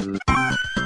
Música